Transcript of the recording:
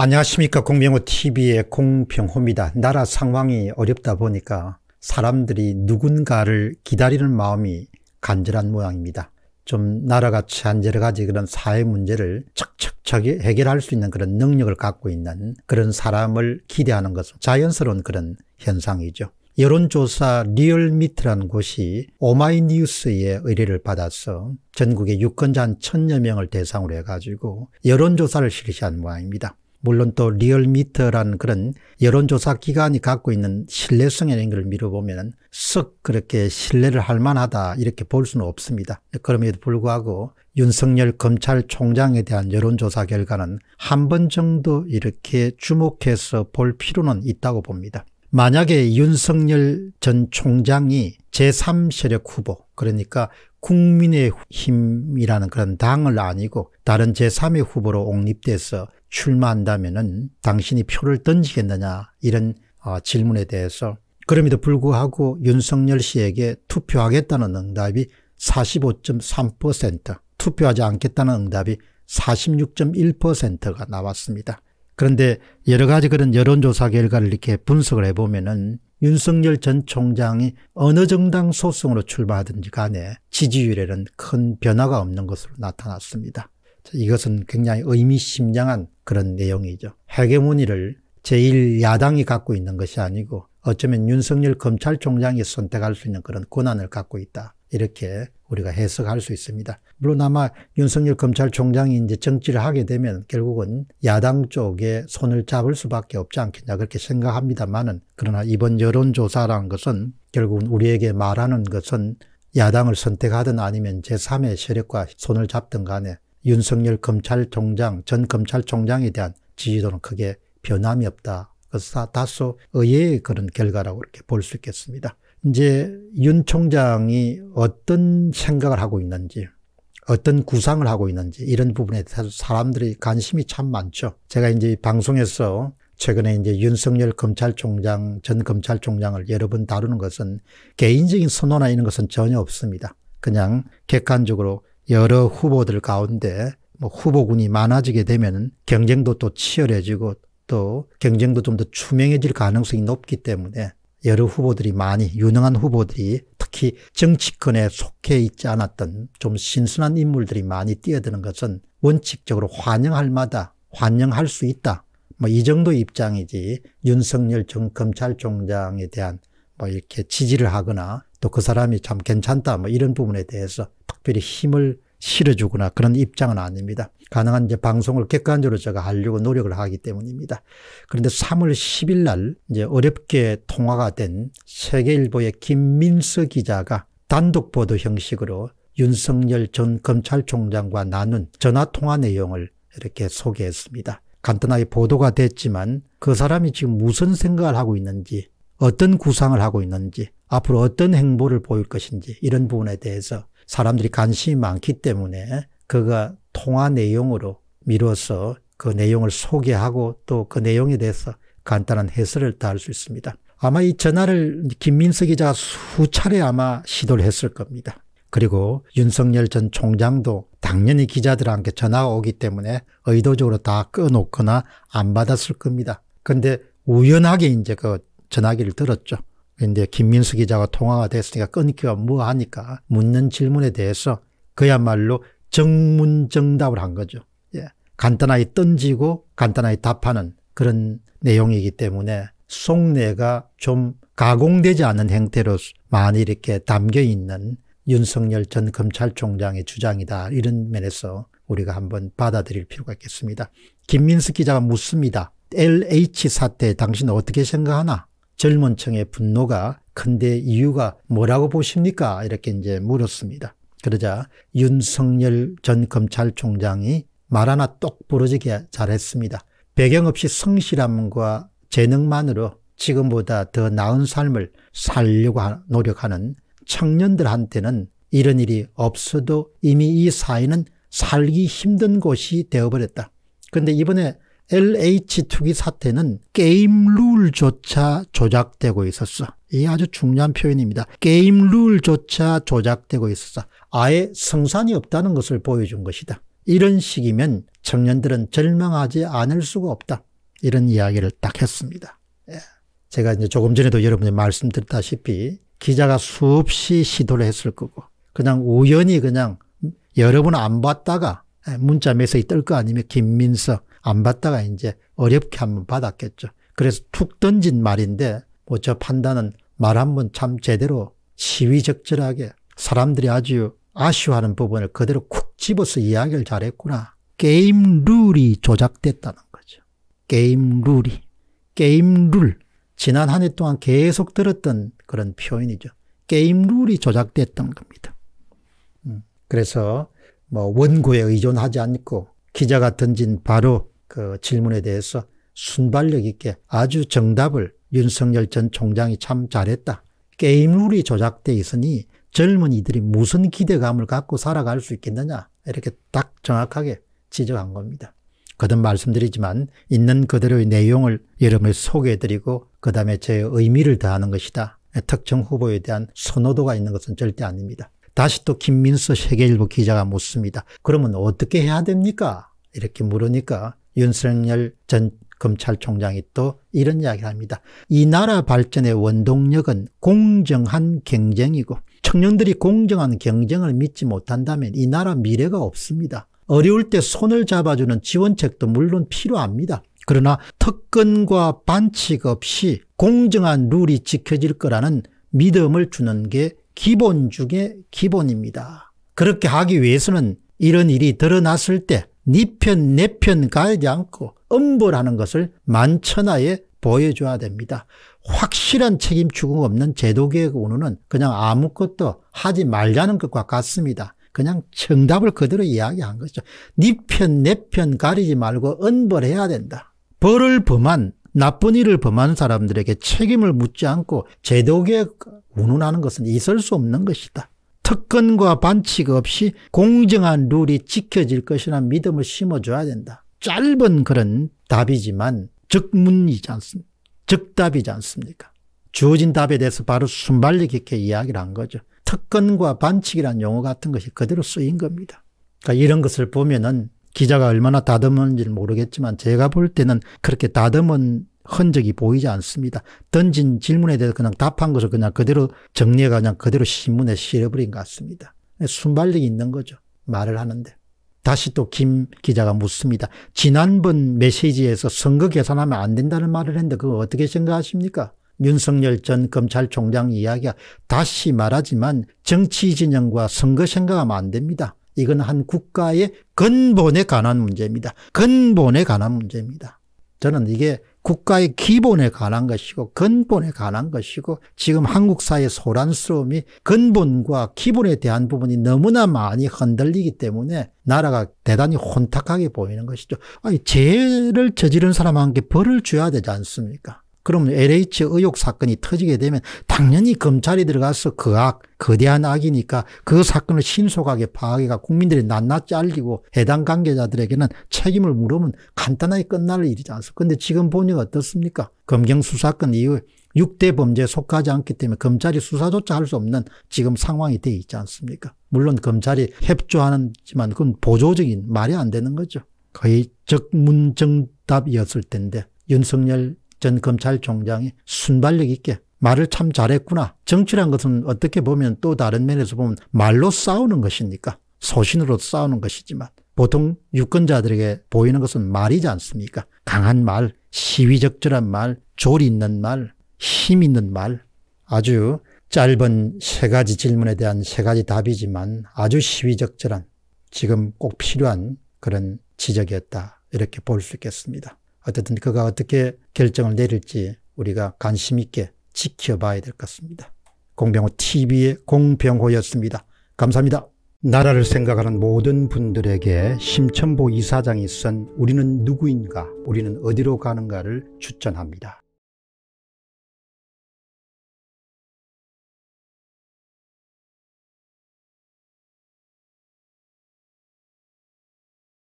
안녕하십니까 공병호 TV의 공병호입니다. 나라 상황이 어렵다 보니까 사람들이 누군가를 기다리는 마음이 간절한 모양입니다. 좀 나라가 처한 여러 가지 그런 사회 문제를 척척척 해결할 수 있는 그런 능력을 갖고 있는 그런 사람을 기대하는 것은 자연스러운 그런 현상이죠. 여론조사 리얼미터라는 곳이 오마이뉴스의 의뢰를 받아서 전국의 유권자 한 천여 명을 대상으로 해가지고 여론조사를 실시한 모양입니다. 물론 또 리얼미터라는 그런 여론조사 기관이 갖고 있는 신뢰성에 있는 걸 미뤄보면 썩 그렇게 신뢰를 할 만하다 이렇게 볼 수는 없습니다. 그럼에도 불구하고 윤석열 검찰총장에 대한 여론조사 결과는 한 번 정도 이렇게 주목해서 볼 필요는 있다고 봅니다. 만약에 윤석열 전 총장이 제3세력 후보 그러니까 국민의 힘이라는 그런 당을 아니고 다른 제3의 후보로 옹립돼서 출마한다면 당신이 표를 던지겠느냐 이런 어, 질문에 대해서 그럼에도 불구하고 윤석열 씨에게 투표하겠다는 응답이 45.3% 투표하지 않겠다는 응답이 46.1%가 나왔습니다. 그런데 여러 가지 그런 여론조사 결과를 이렇게 분석을 해보면은 윤석열 전 총장이 어느 정당 소송으로 출마하든지 간에 지지율에는 큰 변화가 없는 것으로 나타났습니다. 이것은 굉장히 의미심장한 그런 내용이죠. 해계문의를 제1야당이 갖고 있는 것이 아니고 어쩌면 윤석열 검찰총장이 선택할 수 있는 그런 권한을 갖고 있다. 이렇게 우리가 해석할 수 있습니다. 물론 아마 윤석열 검찰총장이 이제 정치를 하게 되면 결국은 야당 쪽에 손을 잡을 수밖에 없지 않겠냐 그렇게 생각합니다만은 그러나 이번 여론조사라는 것은 결국은 우리에게 말하는 것은 야당을 선택하든 아니면 제3의 세력과 손을 잡든 간에 윤석열 검찰총장, 전 검찰총장에 대한 지지도는 크게 변함이 없다. 그래서 다소 의외의 그런 결과라고 이렇게 볼 수 있겠습니다. 이제 윤 총장이 어떤 생각을 하고 있는지 어떤 구상을 하고 있는지 이런 부분에 대해서 사람들이 관심이 참 많죠. 제가 이제 방송에서 최근에 이제 윤석열 검찰총장, 전 검찰총장을 여러 번 다루는 것은 개인적인 선호나 이런 것은 전혀 없습니다. 그냥 객관적으로 여러 후보들 가운데 뭐 후보군이 많아지게 되면 경쟁도 또 치열해지고 또 경쟁도 좀 더 투명해질 가능성이 높기 때문에 여러 후보들이 많이 유능한 후보들이 특히 정치권에 속해 있지 않았던 좀 신선한 인물들이 많이 뛰어드는 것은 원칙적으로 환영할 마다 환영할 수 있다. 뭐 이 정도 입장이지 윤석열 전 검찰총장에 대한 뭐 이렇게 지지를 하거나 또 그 사람이 참 괜찮다 뭐 이런 부분에 대해서 특별히 힘을 실어주거나 그런 입장은 아닙니다. 가능한 이제 방송을 객관적으로 제가 하려고 노력을 하기 때문입니다. 그런데 3월 10일 날 이제 어렵게 통화가 된 세계일보의 김민서 기자가 단독 보도 형식으로 윤석열 전 검찰총장과 나눈 전화통화 내용을 이렇게 소개했습니다. 간단하게 보도가 됐지만 그 사람이 지금 무슨 생각을 하고 있는지 어떤 구상을 하고 있는지 앞으로 어떤 행보를 보일 것인지 이런 부분에 대해서 사람들이 관심이 많기 때문에 그가 통화 내용으로 미뤄서 그 내용을 소개하고 또 그 내용에 대해서 간단한 해설을 다할 수 있습니다. 아마 이 전화를 김민석 기자가 수차례 아마 시도를 했을 겁니다. 그리고 윤석열 전 총장도 당연히 기자들한테 전화가 오기 때문에 의도적으로 다 꺼놓거나 안 받았을 겁니다. 근데 우연하게 이제 그 전화기를 들었죠. 근데 김민수 기자가 통화가 됐으니까 끊기가 뭐 하니까 묻는 질문에 대해서 그야말로 정문정답을 한 거죠. 예. 간단하게 던지고 간단하게 답하는 그런 내용이기 때문에 속내가 좀 가공되지 않은 형태로 많이 이렇게 담겨 있는 윤석열 전 검찰총장의 주장이다. 이런 면에서 우리가 한번 받아들일 필요가 있겠습니다. 김민수 기자가 묻습니다. LH 사태 당신은 어떻게 생각하나? 젊은 층의 분노가 큰데 이유가 뭐라고 보십니까? 이렇게 이제 물었습니다. 그러자 윤석열 전 검찰총장이 말 하나 똑 부러지게 잘했습니다. 배경 없이 성실함과 재능만으로 지금보다 더 나은 삶을 살려고 노력하는 청년들한테는 이런 일이 없어도 이미 이 사회는 살기 힘든 곳이 되어버렸다. 그런데 이번에 LH 투기 사태는 게임 룰조차 조작되고 있었어. 이 아주 중요한 표현입니다. 게임 룰조차 조작되고 있었어. 아예 성산이 없다는 것을 보여준 것이다. 이런 식이면 청년들은 절망하지 않을 수가 없다. 이런 이야기를 딱 했습니다. 예. 제가 이제 조금 전에도 여러분이 말씀드렸다시피 기자가 수없이 시도를 했을 거고 그냥 우연히 그냥 여러 번안 봤다가 예, 문자 메시지 뜰 거 아니면 김민서 안 봤다가 이제 어렵게 한번 받았겠죠. 그래서 툭 던진 말인데 뭐 저 판단은 말 한 번 참 제대로 시의적절하게 사람들이 아주 아쉬워하는 부분을 그대로 쿡 집어서 이야기를 잘했구나. 게임 룰이 조작됐다는 거죠. 게임 룰이. 게임 룰. 지난 한 해 동안 계속 들었던 그런 표현이죠. 게임 룰이 조작됐던 겁니다. 음. 그래서 뭐 원고에 의존하지 않고 기자가 던진 바로 그 질문에 대해서 순발력 있게 아주 정답을 윤석열 전 총장이 참 잘했다. 게임 룰이 조작돼 있으니 젊은 이들이 무슨 기대감을 갖고 살아갈 수 있겠느냐 이렇게 딱 정확하게 지적한 겁니다. 거듭 말씀드리지만 있는 그대로의 내용을 여러분에 소개해드리고 그 다음에 제 의미를 더하는 것이다. 특정 후보에 대한 선호도가 있는 것은 절대 아닙니다. 다시 또 김민수 세계일보 기자가 묻습니다. 그러면 어떻게 해야 됩니까? 이렇게 물으니까 윤석열 전 검찰총장이 또 이런 이야기를 합니다. 이 나라 발전의 원동력은 공정한 경쟁이고 청년들이 공정한 경쟁을 믿지 못한다면 이 나라 미래가 없습니다. 어려울 때 손을 잡아주는 지원책도 물론 필요합니다. 그러나 특권과 반칙 없이 공정한 룰이 지켜질 거라는 믿음을 주는 게 기본 중에 기본입니다. 그렇게 하기 위해서는 이런 일이 드러났을 때 니 편, 내편 가지 않고 엄벌하는 것을 만천하에 보여줘야 됩니다. 확실한 책임 추궁 없는 제도개혁 운운은 그냥 아무것도 하지 말자는 것과 같습니다. 그냥 정답을 그대로 이야기한 거죠. 니 편, 내편 가리지 말고 엄벌해야 된다. 벌을 범한 나쁜 일을 범한 사람들에게 책임을 묻지 않고 제도개혁 운운하는 것은 있을 수 없는 것이다. 특권과 반칙 없이 공정한 룰이 지켜질 것이라는 믿음을 심어줘야 된다. 짧은 그런 답이지만 적문이지 않습니까? 적답이지 않습니까? 주어진 답에 대해서 바로 순발력 있게 이야기를 한 거죠. 특권과 반칙이라는 용어 같은 것이 그대로 쓰인 겁니다. 그러니까 이런 것을 보면은 기자가 얼마나 다듬었는지 모르겠지만 제가 볼 때는 그렇게 다듬은 흔적이 보이지 않습니다. 던진 질문에 대해서 그냥 답한 것을 그냥 그대로 정리해가 그냥 그대로 신문에 실어버린 것 같습니다. 순발력이 있는 거죠. 말을 하는데. 다시 또 김 기자가 묻습니다. 지난번 메시지에서 선거 계산하면 안 된다는 말을 했는데 그거 어떻게 생각하십니까? 윤석열 전 검찰총장 이야기가 다시 말하지만 정치 진영과 선거 생각하면 안 됩니다. 이건 한 국가의 근본에 관한 문제입니다. 근본에 관한 문제입니다. 저는 이게 국가의 기본에 관한 것이고 근본에 관한 것이고 지금 한국 사회의 소란스러움이 근본과 기본에 대한 부분이 너무나 많이 흔들리기 때문에 나라가 대단히 혼탁하게 보이는 것이죠. 아니 죄를 저지른 사람한테 벌을 줘야 되지 않습니까? 그러면 LH 의혹 사건이 터지게 되면 당연히 검찰이 들어가서 그 악, 거대한 악이니까 그 사건을 신속하게 파악해가 국민들이 낱낱이 알리고 해당 관계자들에게는 책임을 물으면 간단하게 끝날 일이지 않습니까? 근데 지금 보니까 어떻습니까? 검경 수사건 이후에 6대 범죄에 속하지 않기 때문에 검찰이 수사조차 할 수 없는 지금 상황이 돼 있지 않습니까? 물론 검찰이 협조하지만 그건 보조적인 말이 안 되는 거죠. 거의 적문정답이었을 텐데 윤석열 전 검찰총장이 순발력 있게 말을 참 잘했구나. 정치란 것은 어떻게 보면 또 다른 면에서 보면 말로 싸우는 것이니까 소신으로 싸우는 것이지만 보통 유권자들에게 보이는 것은 말이지 않습니까? 강한 말, 시위적절한 말, 조리 있는 말, 힘 있는 말 아주 짧은 세 가지 질문에 대한 세 가지 답이지만 아주 시위적절한 지금 꼭 필요한 그런 지적이었다. 이렇게 볼 수 있겠습니다. 어쨌든 그가 어떻게 결정을 내릴지 우리가 관심 있게 지켜봐야 될 것 같습니다. 공병호 TV의 공병호였습니다. 감사합니다. 나라를 생각하는 모든 분들에게 심천보 이사장이 쓴 우리는 누구인가, 우리는 어디로 가는가를 추천합니다.